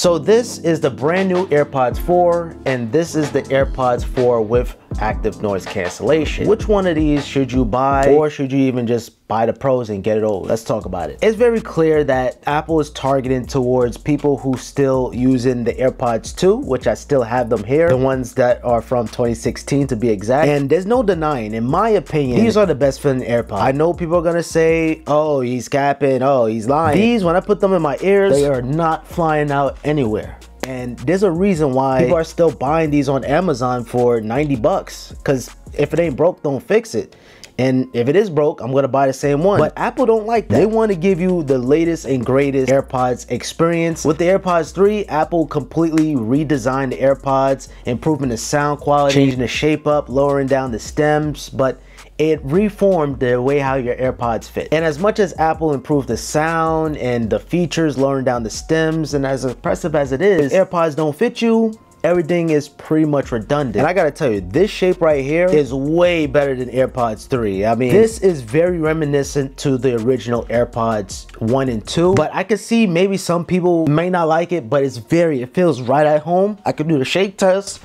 So this is the brand new AirPods 4 and this is the AirPods 4 with active noise cancellation. Which one of these should you buy or should you even just buy the pros and get it over? Let's talk about it. It's very clear that Apple is targeting towards people who still using the AirPods 2, which I still have them here, the ones that are from 2016 to be exact. And there's no denying, in my opinion, these are the best fitting AirPods. I know people are gonna say, oh, he's capping, oh, he's lying. These, when I put them in my ears, they are not flying out anywhere. And there's a reason why people are still buying these on Amazon for 90 bucks. Cause if it ain't broke, don't fix it. And if it is broke, I'm gonna buy the same one. But Apple don't like that. They wanna give you the latest and greatest AirPods experience. With the AirPods 3, Apple completely redesigned the AirPods, improving the sound quality, changing the shape up, lowering down the stems, but it reformed the way how your AirPods fit. And as much as Apple improved the sound and the features, lowering down the stems, and as impressive as it is, AirPods don't fit you, everything is pretty much redundant. And I gotta tell you, this shape right here is way better than AirPods 3. I mean, this is very reminiscent to the original AirPods 1 and 2. But I can see maybe some people may not like it, but it's very, it feels right at home. I could do the shake test.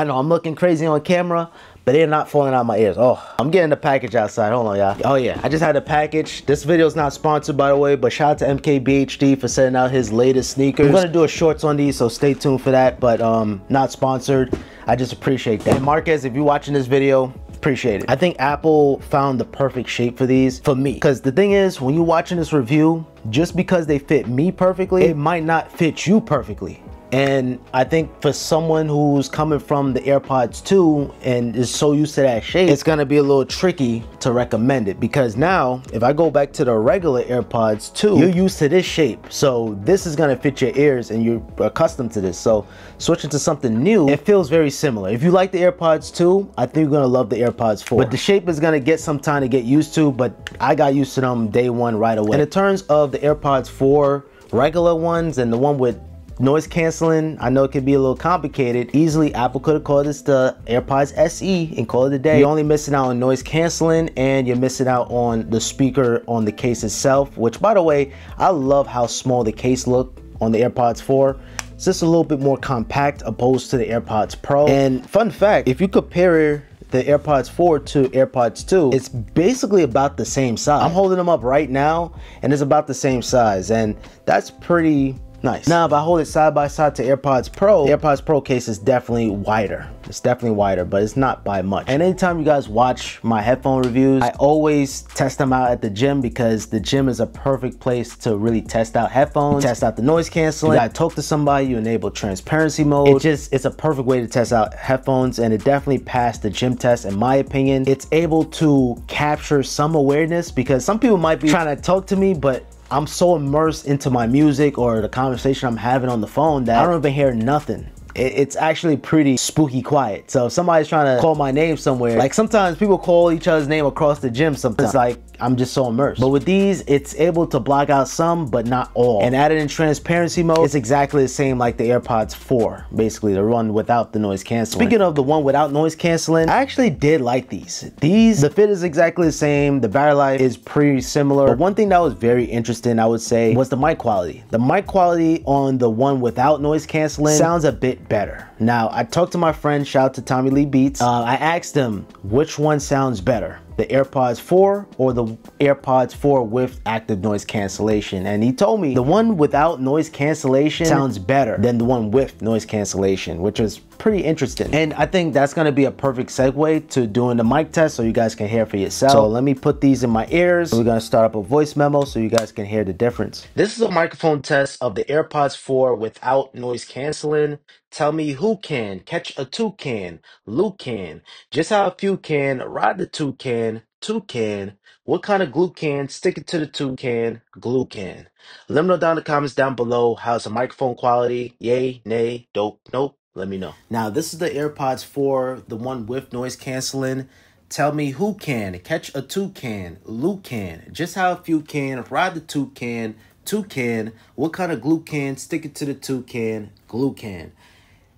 I know I'm looking crazy on camera, but they're not falling out my ears. Oh, I'm getting the package outside. Hold on, y'all. Oh yeah, I just had a package. This video is not sponsored, by the way, but shout out to MKBHD for sending out his latest sneakers. I'm gonna do a shorts on these, so stay tuned for that, but um, not sponsored. I just appreciate that. Marques, if you're watching this video, appreciate it. I think Apple found the perfect shape for these for me. Because the thing is, when you're watching this review, just because they fit me perfectly, it might not fit you perfectly. And I think for someone who's coming from the AirPods 2 and is so used to that shape, it's gonna be a little tricky to recommend it because now if I go back to the regular AirPods 2, you're used to this shape. So this is gonna fit your ears and you're accustomed to this. So switching to something new, it feels very similar. If you like the AirPods 2, I think you're gonna love the AirPods 4. But the shape is gonna get some time to get used to, but I got used to them day one right away. And in terms of the AirPods 4, regular ones and the one with noise canceling i know it can be a little complicated. Easily apple could have called this the airpods se and called it a day. You're only missing out on noise canceling and you're missing out on the speaker on the case itself which by the way i love how small the case look on the airpods 4 it's just a little bit more compact opposed to the airpods pro. And fun fact if you compare the AirPods 4 to AirPods 2, it's basically about the same size. I'm holding them up right now and it's about the same size and that's pretty Nice. Now, if I hold it side by side to AirPods Pro, the AirPods Pro case is definitely wider. It's definitely wider, but it's not by much. And anytime you guys watch my headphone reviews, I always test them out at the gym because the gym is a perfect place to really test out headphones, test out the noise canceling. You gotta talk to somebody, you enable transparency mode. It just, it's a perfect way to test out headphones and it definitely passed the gym test in my opinion. It's able to capture some awareness because some people might be trying to talk to me, but I'm so immersed into my music or the conversation I'm having on the phone that I don't even hear nothing it's actually pretty spooky quiet. So if somebody's trying to call my name somewhere, like sometimes people call each other's name across the gym sometimes. It's like I'm just so immersed. But with these, it's able to block out some, but not all. And added in transparency mode, it's exactly the same like the AirPods 4, basically, the one without the noise canceling. Speaking of the one without noise canceling, I actually did like these. These, the fit is exactly the same, the battery life is pretty similar. But one thing that was very interesting, I would say, was the mic quality. The mic quality on the one without noise canceling sounds a bit better. Now, I talked to my friend, shout out to Tommy Lee Beats. Uh, I asked him which one sounds better the AirPods 4 or the AirPods 4 with active noise cancellation. And he told me the one without noise cancellation sounds better than the one with noise cancellation, which is pretty interesting. And I think that's gonna be a perfect segue to doing the mic test so you guys can hear for yourself. So let me put these in my ears. We're gonna start up a voice memo so you guys can hear the difference. This is a microphone test of the AirPods 4 without noise canceling. Tell me who can catch a toucan, Luke can, just how a few can, ride the toucan, toucan, what kind of glue can, stick it to the toucan, glue can. Let me know down in the comments down below how's the microphone quality, yay, nay, dope, nope let me know. Now, this is the AirPods 4, the one with noise canceling. Tell me who can catch a toucan, Luke can, just how a few can, ride the toucan, toucan, what kind of glue can, stick it to the toucan, glue can.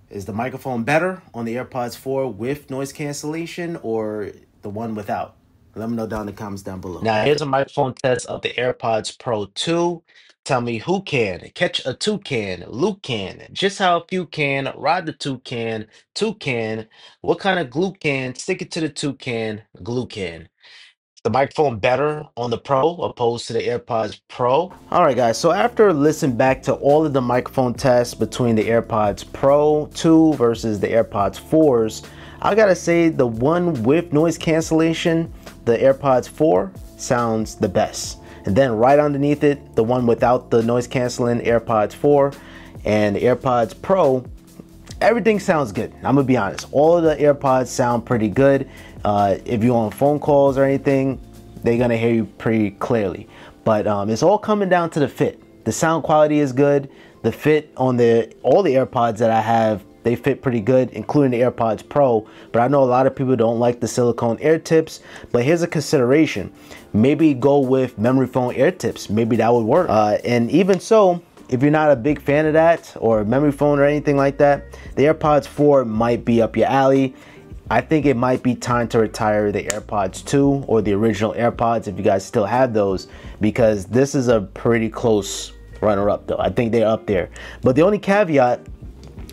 Is the microphone better on the AirPods 4 with noise cancellation or the one without? Let me know down in the comments down below. Now, here's a microphone test of the AirPods Pro 2. Tell me who can catch a toucan, Luke can, just how a few can, ride the toucan, toucan, what kind of glue can, stick it to the toucan, glue can. The microphone better on the Pro opposed to the AirPods Pro. All right, guys, so after listening back to all of the microphone tests between the AirPods Pro 2 versus the AirPods 4s, I gotta say the one with noise cancellation, the AirPods 4, sounds the best. And then right underneath it, the one without the noise canceling AirPods 4 and AirPods Pro, everything sounds good. I'm gonna be honest. All of the AirPods sound pretty good. Uh, if you're on phone calls or anything, they're gonna hear you pretty clearly. But um, it's all coming down to the fit. The sound quality is good. The fit on the all the AirPods that I have they fit pretty good, including the AirPods Pro. But I know a lot of people don't like the silicone air tips. But here's a consideration: maybe go with memory foam air tips. Maybe that would work. Uh, and even so, if you're not a big fan of that or memory foam or anything like that, the AirPods 4 might be up your alley. I think it might be time to retire the AirPods 2 or the original AirPods if you guys still have those because this is a pretty close runner up though. I think they're up there. But the only caveat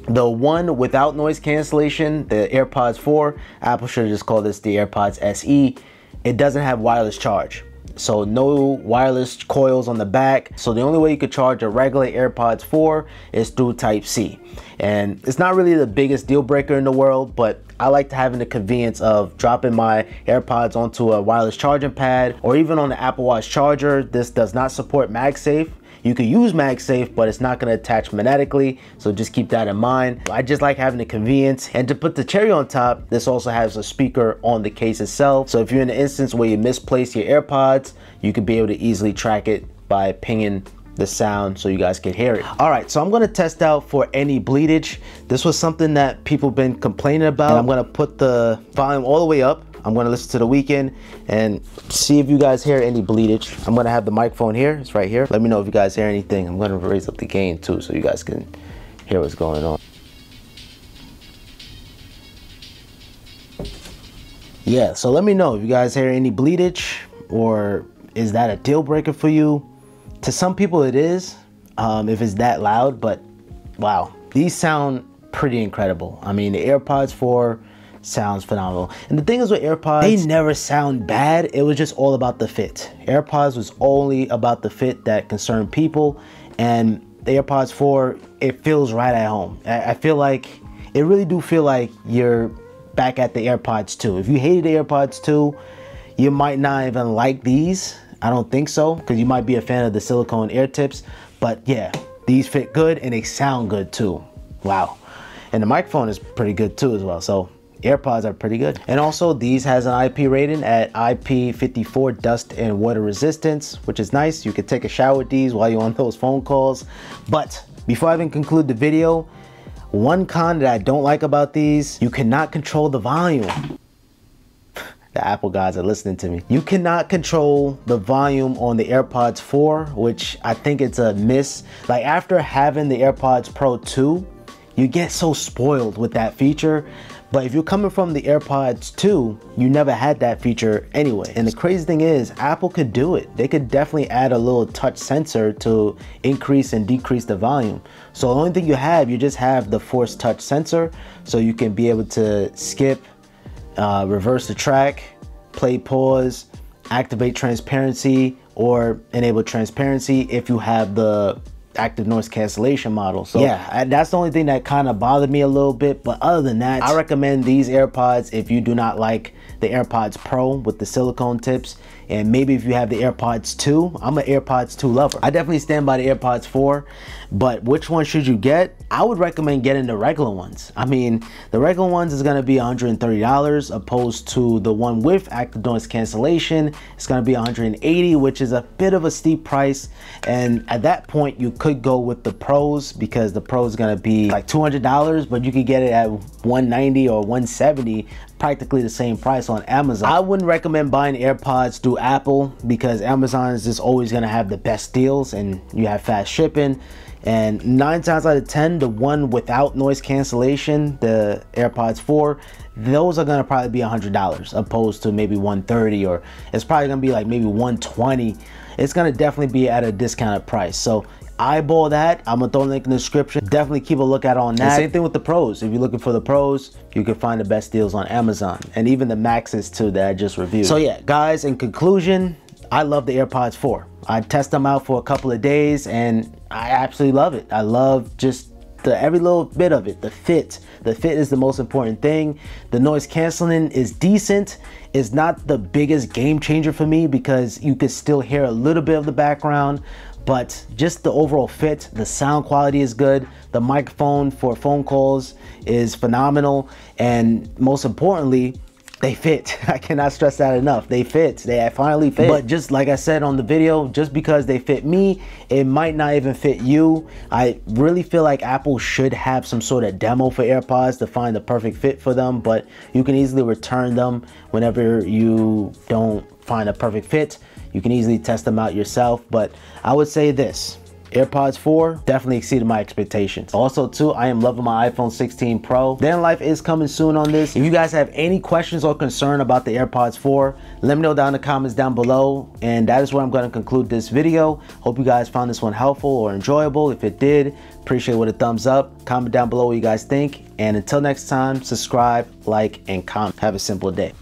the one without noise cancellation, the AirPods 4, Apple should have just called this the AirPods SE. It doesn't have wireless charge. So no wireless coils on the back. So the only way you could charge a regular AirPods 4 is through Type C. And it's not really the biggest deal breaker in the world, but I like to having the convenience of dropping my AirPods onto a wireless charging pad or even on the Apple Watch charger. This does not support MagSafe. You can use MagSafe, but it's not gonna attach magnetically, so just keep that in mind. I just like having the convenience. And to put the cherry on top, this also has a speaker on the case itself. So if you're in an instance where you misplace your AirPods, you can be able to easily track it by pinging the sound so you guys can hear it. All right, so I'm gonna test out for any bleedage. This was something that people been complaining about. And I'm gonna put the volume all the way up I'm gonna listen to the Weeknd and see if you guys hear any bleedage. I'm gonna have the microphone here, it's right here. Let me know if you guys hear anything. I'm gonna raise up the gain too so you guys can hear what's going on. Yeah, so let me know if you guys hear any bleedage or is that a deal breaker for you? To some people it is, um, if it's that loud, but wow, these sound pretty incredible. I mean, the AirPods 4 sounds phenomenal. And the thing is with AirPods, they never sound bad. It was just all about the fit. AirPods was only about the fit that concerned people. And the AirPods 4, it feels right at home. I, feel like, it really do feel like you're back at the AirPods 2. If you hated the AirPods 2, you might not even like these. I don't think so, because you might be a fan of the silicone air tips. But yeah, these fit good and they sound good too. Wow. And the microphone is pretty good too as well. So AirPods are pretty good. And also these has an IP rating at IP54 dust and water resistance, which is nice. You could take a shower with these while you're on those phone calls. But before I even conclude the video, one con that I don't like about these, you cannot control the volume. the Apple guys are listening to me. You cannot control the volume on the AirPods 4, which I think it's a miss. Like after having the AirPods Pro 2, you get so spoiled with that feature. But if you're coming from the AirPods 2, you never had that feature anyway. And the crazy thing is, Apple could do it. They could definitely add a little touch sensor to increase and decrease the volume. So the only thing you have, you just have the force touch sensor, so you can be able to skip, uh, reverse the track, play pause, activate transparency, or enable transparency if you have the active noise cancellation model. So yeah, that's the only thing that kind of bothered me a little bit. But other than that, I recommend these AirPods if you do not like the AirPods Pro with the silicone tips. And maybe if you have the AirPods 2, I'm an AirPods 2 lover. I definitely stand by the AirPods 4, but which one should you get? I would recommend getting the regular ones. I mean, the regular ones is gonna be $130 opposed to the one with active noise cancellation. It's gonna be 180, which is a bit of a steep price. And at that point, you could go with the Pros because the Pro is gonna be like $200, but you could get it at 190 or 170 practically the same price on Amazon. I wouldn't recommend buying AirPods through Apple because Amazon is just always gonna have the best deals and you have fast shipping. And nine times out of 10, the one without noise cancellation, the AirPods 4, those are gonna probably be $100 opposed to maybe 130 or it's probably gonna be like maybe 120 it's gonna definitely be at a discounted price. So eyeball that. I'm gonna throw a link in the description. Definitely keep a lookout on that. And same thing with the pros. If you're looking for the pros, you can find the best deals on Amazon and even the maxes too that I just reviewed. So yeah, guys, in conclusion, I love the AirPods 4. I test them out for a couple of days and I absolutely love it. I love just the every little bit of it. The fit. The fit is the most important thing. The noise canceling is decent. It's not the biggest game changer for me because you can still hear a little bit of the background, but just the overall fit, the sound quality is good. The microphone for phone calls is phenomenal. And most importantly, they fit. I cannot stress that enough. They fit. They finally fit. But just like I said on the video, just because they fit me, it might not even fit you. I really feel like Apple should have some sort of demo for AirPods to find the perfect fit for them, but you can easily return them whenever you don't find a perfect fit. You can easily test them out yourself, but I would say this. AirPods 4 definitely exceeded my expectations. Also too, I am loving my iPhone 16 Pro. Then life is coming soon on this. If you guys have any questions or concern about the AirPods 4, let me know down in the comments down below. And that is where I'm gonna conclude this video. Hope you guys found this one helpful or enjoyable. If it did, appreciate it with a thumbs up. Comment down below what you guys think. And until next time, subscribe, like, and comment. Have a simple day.